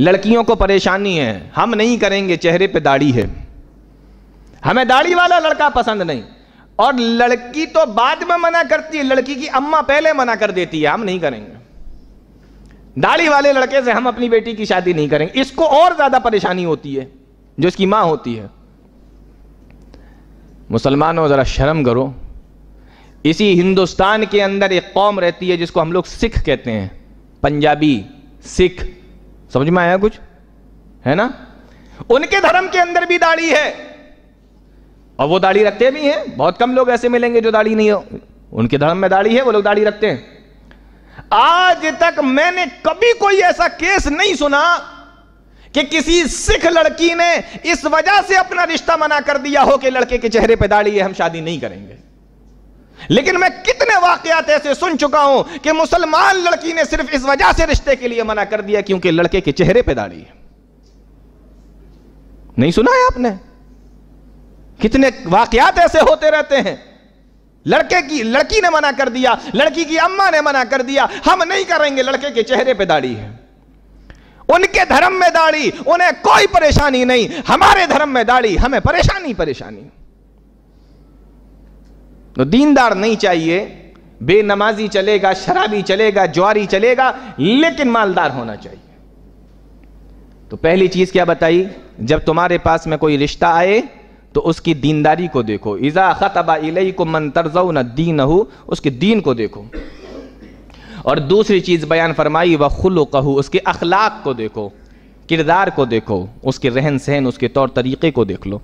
लड़कियों को परेशानी है। हम नहीं करेंगे, चेहरे पे दाढ़ी है। हमें दाढ़ी वाला लड़का पसंद नहीं। और लड़की तो बाद में मना करती है, लड़की की अम्मा पहले मना कर देती है, हम नहीं करेंगे। दाढ़ी वाले लड़के से हम अपनी बेटी की शादी नहीं करेंगे। इसको और ज़्यादा परेशानी होती है, जो इसकी माँ होती है। मुसलमानों, जरा शर्म करो। इसी हिंदुस्तान के अंदर एक कौम रहती है, जिसको हम लोग सिख कहते हैं। पंजाबी सिख। समझ में आया कुछ? है ना? उनके धर्म के अंदर भी दाढ़ी है। और वो दाढ़ी रखते भी हैं। बहुत कम लोग ऐसे मिलेंगे जो दाढ़ी नहीं हो। उनके धर्म में दाढ़ी है, वो लोग दाढ़ी रखते हैं। आज तक मैंने कभी कोई ऐसा केस नहीं सुना कि किसी सिख लड़की ने इस वजह से अपना रिश्ता मना कर दिया हो कि लड़के के चेहरे पर दाढ़ी है, हम शादी नहीं करेंगे। लेकिन मैं कितने वाकयात ऐसे सुन चुका हूँ कि मुसलमान लड़की ने सिर्फ़ इस वजह से रिश्ते के लिए मना कर दिया क्योंकि लड़के के चेहरे पे दाढ़ी है। नहीं सुना है आपने? कितने वाकयात ऐसे होते रहते हैं। लड़के की, लड़की ने मना कर दिया, लड़की की अम्मा ने मना कर दिया, हम नहीं करेंगे, लड़के के चेहरे पे दाढ़ी है। उनके धर्म में दाढ़ी, उन्हें कोई परेशानी नहीं, हमारे धर्म में दाढ़ी, हमें परेशानी परेशानी। तो दीनदार नहीं चाहिए। बेनमाजी चलेगा, शराबी चलेगा, ज्वारी चलेगा, लेकिन मालदार होना चाहिए। तो पहली चीज़ क्या बताई? जब तुम्हारे पास में कोई रिश्ता आए तो उसकी दीनदारी को देखो। इजा खतबा इलई को मन तरजो न दीन हो उसके दीन को देखो। और दूसरी चीज़ बयान फरमाई, व खुल कहू उसके अखलाक को देखो, किरदार को देखो, उसके रहन सहन, उसके तौर तरीके को देख लो।